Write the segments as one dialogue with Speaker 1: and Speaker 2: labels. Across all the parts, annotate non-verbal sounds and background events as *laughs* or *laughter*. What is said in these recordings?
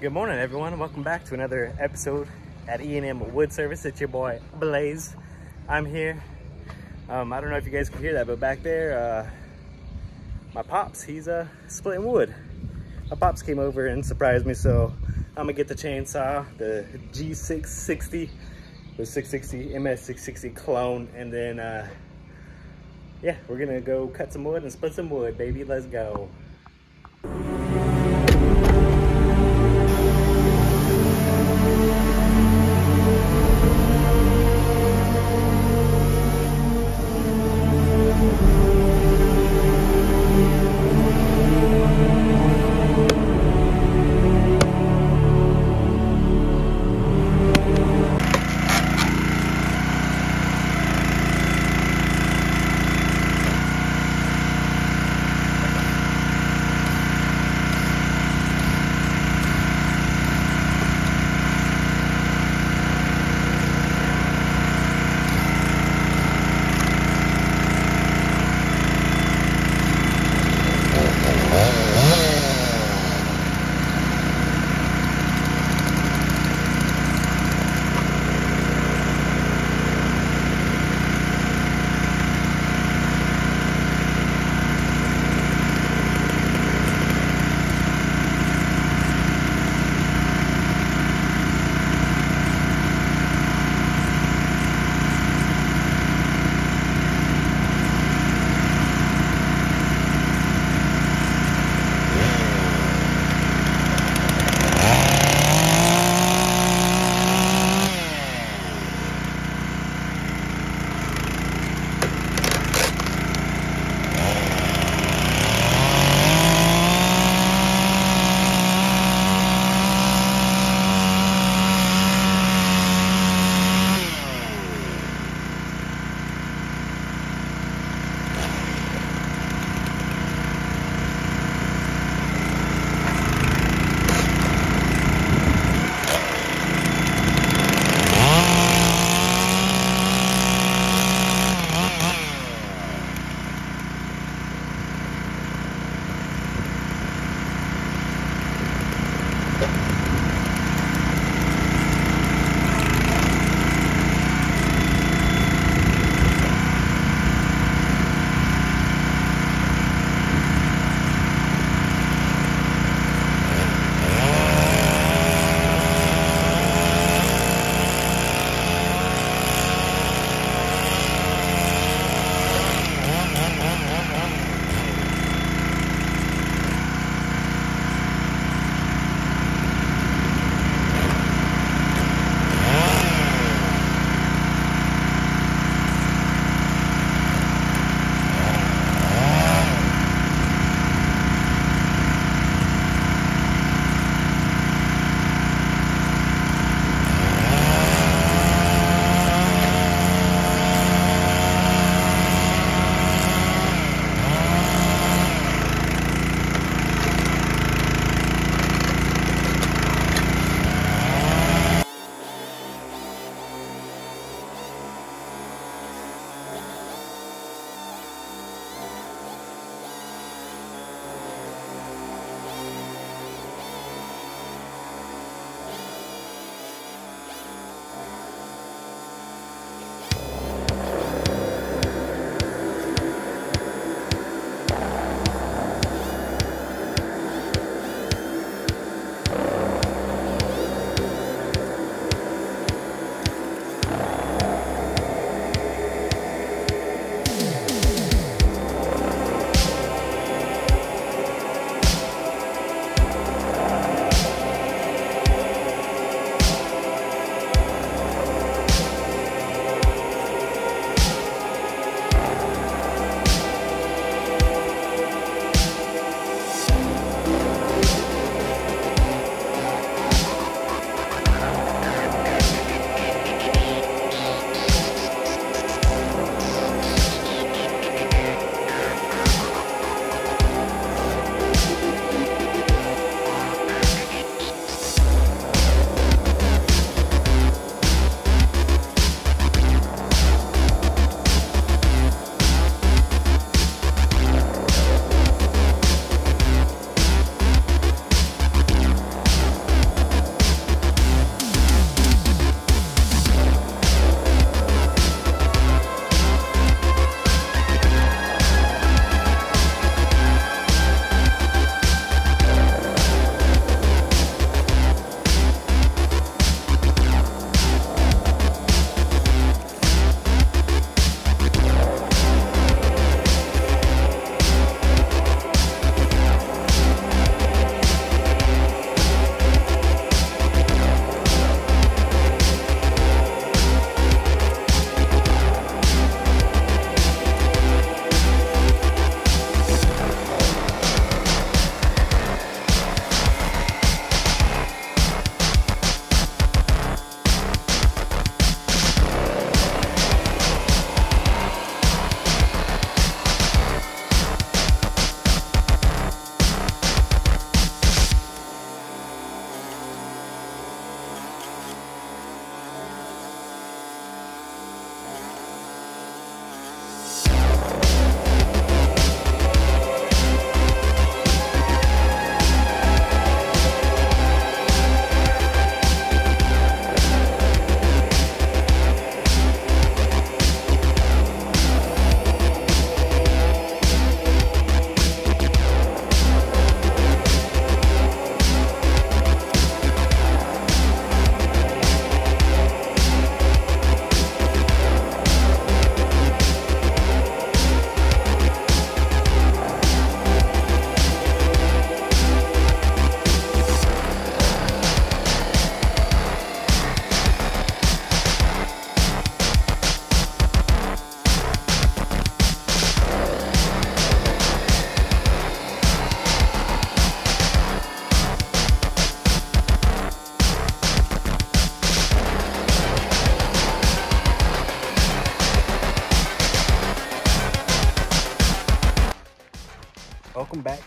Speaker 1: Good morning, everyone. Welcome back to another episode at E&M Wood Service. It's your boy, Blaze. I'm here. Um, I don't know if you guys can hear that, but back there, uh, my pops, he's uh, splitting wood. My pops came over and surprised me, so I'm gonna get the chainsaw, the G660, the 660, MS660 clone, and then, uh, yeah, we're gonna go cut some wood and split some wood, baby. Let's go.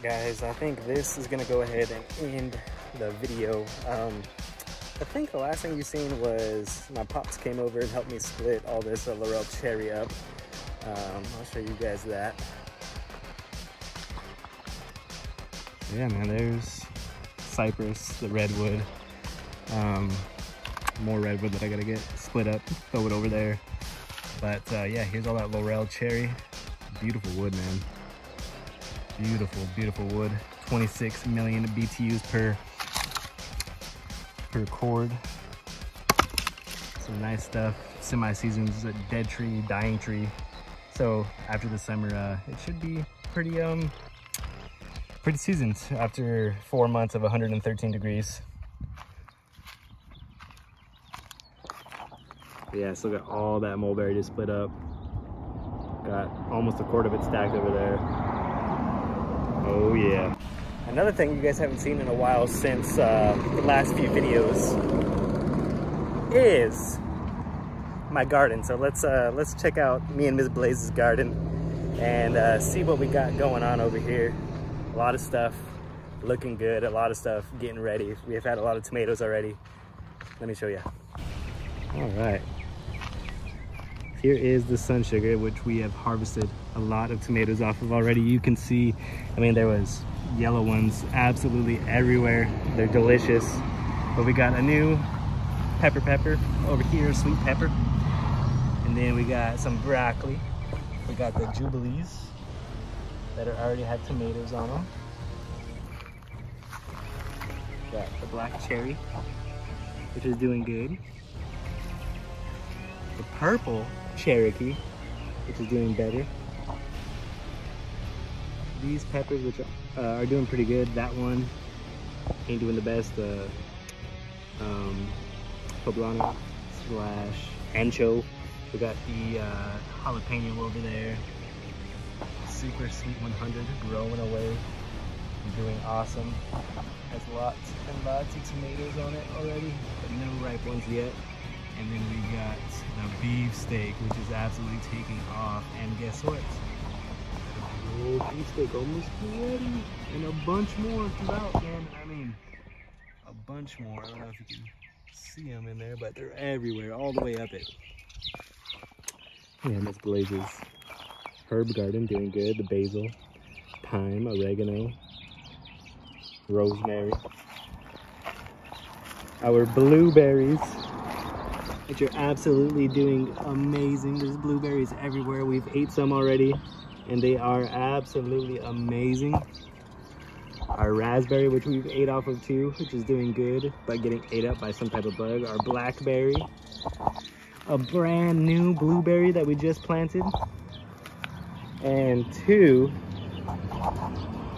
Speaker 1: Guys i think this is gonna go ahead and end the video. Um, i think the last thing you seen was my pops came over and helped me split all this uh, laurel cherry up. Um, i'll show you guys that. Yeah man there's cypress the redwood um, more redwood that i gotta get split up throw it over there. But uh, yeah here's all that laurel cherry. Beautiful wood man Beautiful, beautiful wood. 26 million BTUs per, per cord. Some nice stuff. Semi-seasons, a dead tree, dying tree. So after the summer, uh, it should be pretty, um, pretty seasoned after four months of 113 degrees. Yeah, still got all that mulberry to split up. Got almost a quart of it stacked over there. Oh yeah. Another thing you guys haven't seen in a while since uh, the last few videos is my garden. So let's uh, let's check out me and Ms. Blaze's garden and uh, see what we got going on over here. A lot of stuff looking good, a lot of stuff getting ready. We have had a lot of tomatoes already. Let me show you. All right. Here is the sun sugar, which we have harvested a lot of tomatoes off of already. You can see, I mean, there was yellow ones absolutely everywhere. They're delicious. But we got a new pepper pepper over here, sweet pepper. And then we got some broccoli. We got the jubilees that are already had tomatoes on them. Got the black cherry, which is doing good. The purple Cherokee, which is doing better. These peppers, which uh, are doing pretty good. That one ain't doing the best. The uh, um, poblano slash ancho. We got the uh, jalapeno over there. Super sweet 100 growing away. Doing awesome. Has lots and lots of tomatoes on it already, but no ripe ones yet. And then we got the beef steak, which is absolutely taking off. And guess what? Oh, the beef steak almost ready. And a bunch more throughout, man. I mean, a bunch more. I don't know if you can see them in there, but they're everywhere, all the way up it. And this Blazes herb garden doing good. The basil, thyme, oregano, rosemary. Our blueberries which are absolutely doing amazing. There's blueberries everywhere. We've ate some already and they are absolutely amazing. Our raspberry, which we've ate off of too, which is doing good, but getting ate up by some type of bug. Our blackberry, a brand new blueberry that we just planted. And two,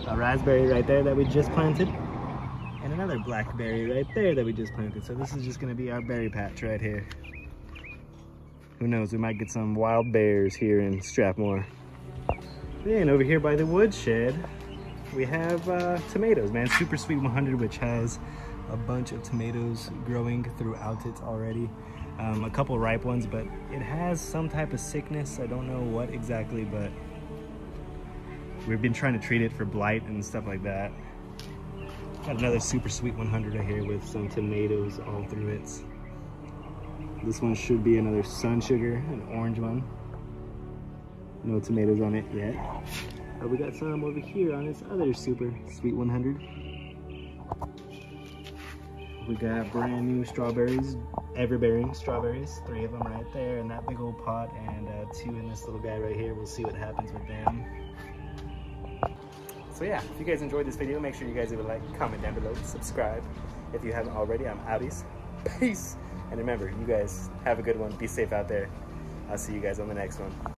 Speaker 1: a raspberry right there that we just planted. And another blackberry right there that we just planted. So this is just gonna be our berry patch right here who knows, we might get some wild bears here in Strathmore. Then over here by the woodshed, we have uh, tomatoes, man. Super Sweet 100, which has a bunch of tomatoes growing throughout it already. Um, a couple ripe ones, but it has some type of sickness. I don't know what exactly, but we've been trying to treat it for blight and stuff like that. Got another Super Sweet 100 right here with some tomatoes all through it. This one should be another sun sugar, an orange one. No tomatoes on it yet. But we got some over here on this other super sweet 100. We got brand new strawberries, everbearing strawberries, three of them right there in that big old pot and uh, two in this little guy right here. We'll see what happens with them. So yeah, if you guys enjoyed this video, make sure you guys leave a like, comment down below, subscribe. If you haven't already, I'm outies. *laughs* Peace! And remember, you guys have a good one. Be safe out there. I'll see you guys on the next one.